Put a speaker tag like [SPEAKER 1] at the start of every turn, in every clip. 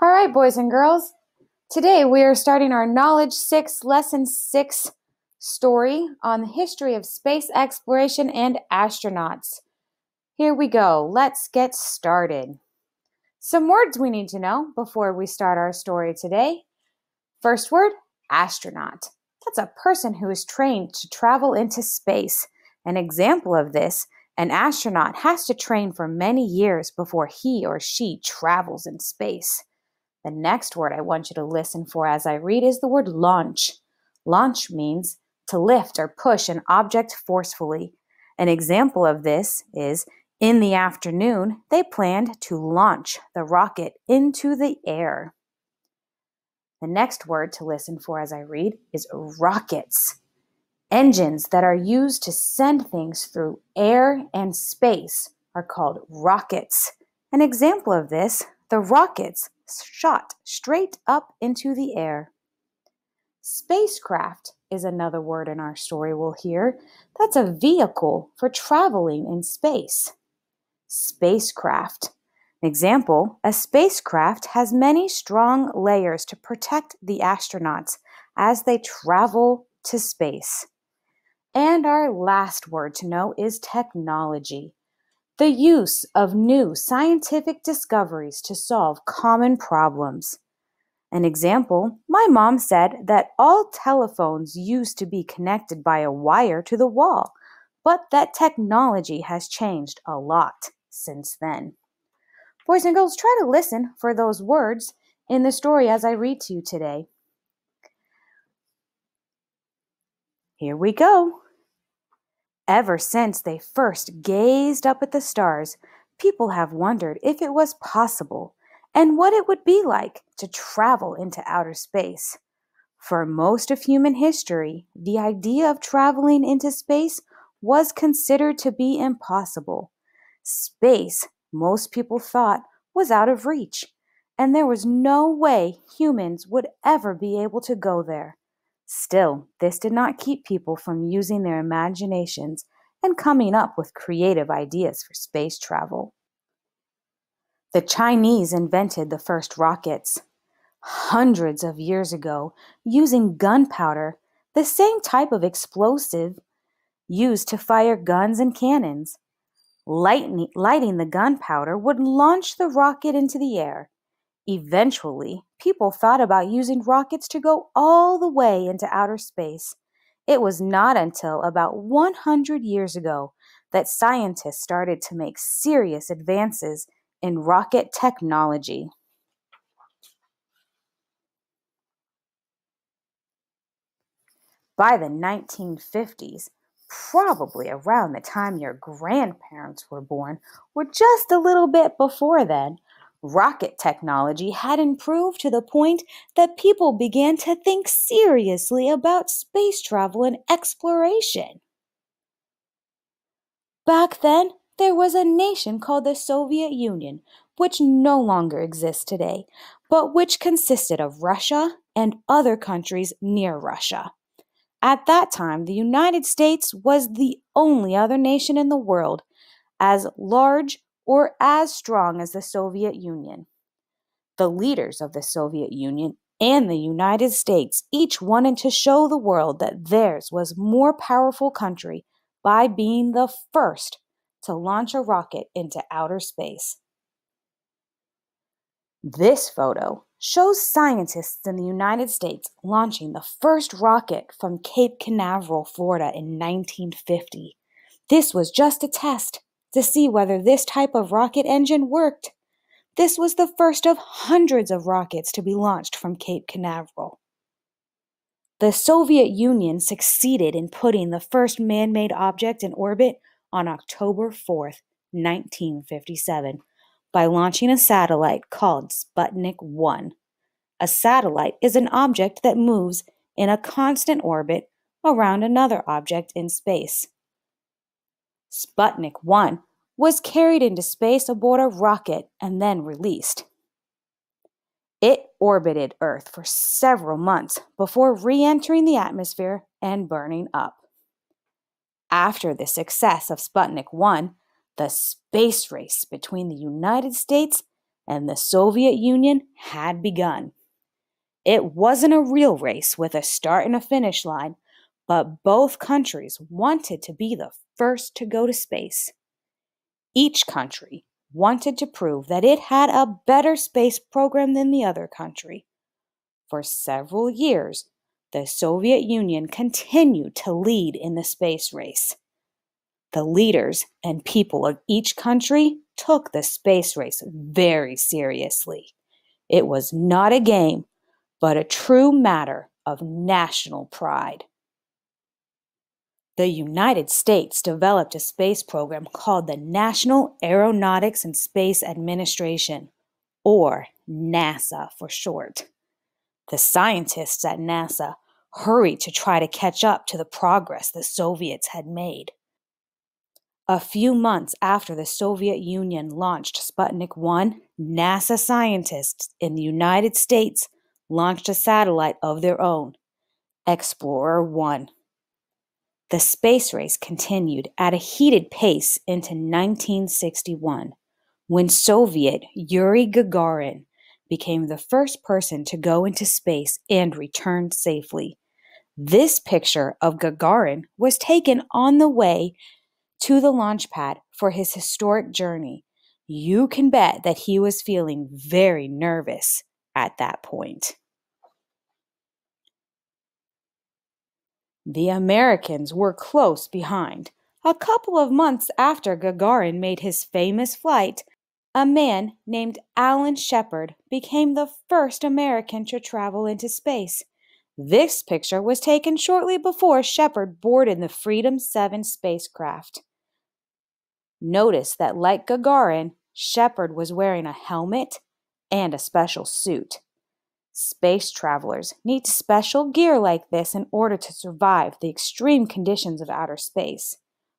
[SPEAKER 1] All right, boys and girls. Today we are starting our Knowledge 6, Lesson 6 story on the history of space exploration and astronauts. Here we go. Let's get started. Some words we need to know before we start our story today. First word astronaut. That's a person who is trained to travel into space. An example of this an astronaut has to train for many years before he or she travels in space. The next word I want you to listen for as I read is the word launch. Launch means to lift or push an object forcefully. An example of this is in the afternoon, they planned to launch the rocket into the air. The next word to listen for as I read is rockets. Engines that are used to send things through air and space are called rockets. An example of this, the rockets shot straight up into the air. Spacecraft is another word in our story we'll hear. That's a vehicle for traveling in space. Spacecraft. An example, a spacecraft has many strong layers to protect the astronauts as they travel to space. And our last word to know is technology. The use of new scientific discoveries to solve common problems. An example, my mom said that all telephones used to be connected by a wire to the wall, but that technology has changed a lot since then. Boys and girls, try to listen for those words in the story as I read to you today. Here we go. Ever since they first gazed up at the stars, people have wondered if it was possible and what it would be like to travel into outer space. For most of human history, the idea of traveling into space was considered to be impossible. Space, most people thought, was out of reach, and there was no way humans would ever be able to go there. Still, this did not keep people from using their imaginations and coming up with creative ideas for space travel. The Chinese invented the first rockets. Hundreds of years ago, using gunpowder, the same type of explosive used to fire guns and cannons. Lighting, lighting the gunpowder would launch the rocket into the air. Eventually, people thought about using rockets to go all the way into outer space. It was not until about 100 years ago that scientists started to make serious advances in rocket technology. By the 1950s, probably around the time your grandparents were born, or just a little bit before then, Rocket technology had improved to the point that people began to think seriously about space travel and exploration. Back then, there was a nation called the Soviet Union, which no longer exists today, but which consisted of Russia and other countries near Russia. At that time, the United States was the only other nation in the world as large or as strong as the Soviet Union. The leaders of the Soviet Union and the United States each wanted to show the world that theirs was more powerful country by being the first to launch a rocket into outer space. This photo shows scientists in the United States launching the first rocket from Cape Canaveral, Florida in 1950. This was just a test to see whether this type of rocket engine worked. This was the first of hundreds of rockets to be launched from Cape Canaveral. The Soviet Union succeeded in putting the first man made object in orbit on October 4, 1957, by launching a satellite called Sputnik 1. A satellite is an object that moves in a constant orbit around another object in space. Sputnik 1 was carried into space aboard a rocket and then released. It orbited Earth for several months before re entering the atmosphere and burning up. After the success of Sputnik 1, the space race between the United States and the Soviet Union had begun. It wasn't a real race with a start and a finish line, but both countries wanted to be the first to go to space. Each country wanted to prove that it had a better space program than the other country. For several years, the Soviet Union continued to lead in the space race. The leaders and people of each country took the space race very seriously. It was not a game, but a true matter of national pride. The United States developed a space program called the National Aeronautics and Space Administration, or NASA for short. The scientists at NASA hurried to try to catch up to the progress the Soviets had made. A few months after the Soviet Union launched Sputnik 1, NASA scientists in the United States launched a satellite of their own, Explorer 1. The space race continued at a heated pace into 1961, when Soviet Yuri Gagarin became the first person to go into space and return safely. This picture of Gagarin was taken on the way to the launch pad for his historic journey. You can bet that he was feeling very nervous at that point. The Americans were close behind. A couple of months after Gagarin made his famous flight, a man named Alan Shepard became the first American to travel into space. This picture was taken shortly before Shepard boarded the Freedom 7 spacecraft. Notice that, like Gagarin, Shepard was wearing a helmet and a special suit. Space travelers need special gear like this in order to survive the extreme conditions of outer space,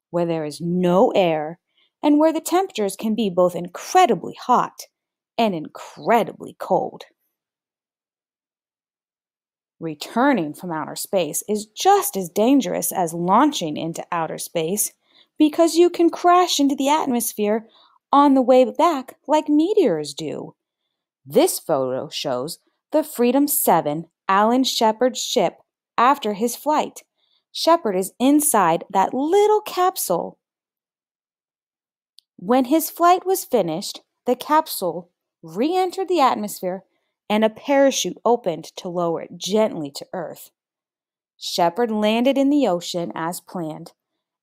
[SPEAKER 1] where there is no air and where the temperatures can be both incredibly hot and incredibly cold. Returning from outer space is just as dangerous as launching into outer space because you can crash into the atmosphere on the way back like meteors do. This photo shows the Freedom 7 Alan Shepard ship after his flight. Shepard is inside that little capsule. When his flight was finished, the capsule re entered the atmosphere and a parachute opened to lower it gently to Earth. Shepard landed in the ocean as planned,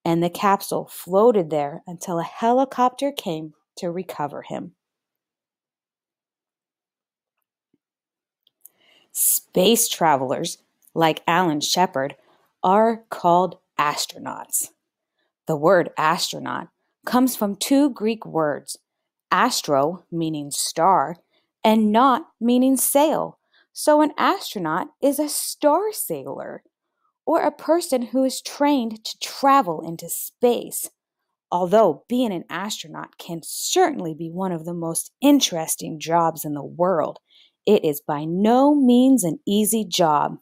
[SPEAKER 1] and the capsule floated there until a helicopter came to recover him. Space travelers, like Alan Shepard, are called astronauts. The word astronaut comes from two Greek words, astro meaning star and naut meaning sail. So an astronaut is a star sailor or a person who is trained to travel into space. Although being an astronaut can certainly be one of the most interesting jobs in the world, it is by no means an easy job.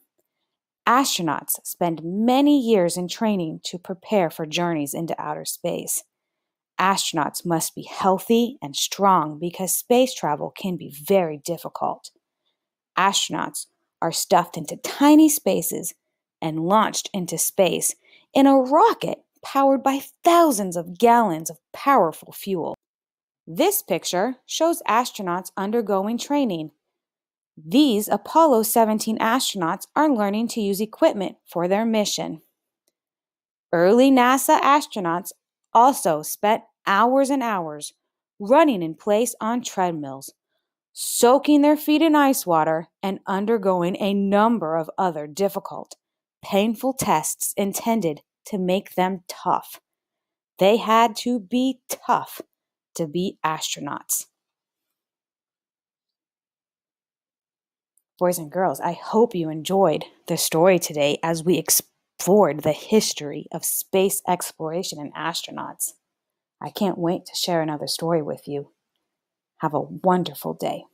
[SPEAKER 1] Astronauts spend many years in training to prepare for journeys into outer space. Astronauts must be healthy and strong because space travel can be very difficult. Astronauts are stuffed into tiny spaces and launched into space in a rocket powered by thousands of gallons of powerful fuel. This picture shows astronauts undergoing training these Apollo 17 astronauts are learning to use equipment for their mission. Early NASA astronauts also spent hours and hours running in place on treadmills, soaking their feet in ice water, and undergoing a number of other difficult, painful tests intended to make them tough. They had to be tough to be astronauts. Boys and girls, I hope you enjoyed the story today as we explored the history of space exploration and astronauts. I can't wait to share another story with you. Have a wonderful day.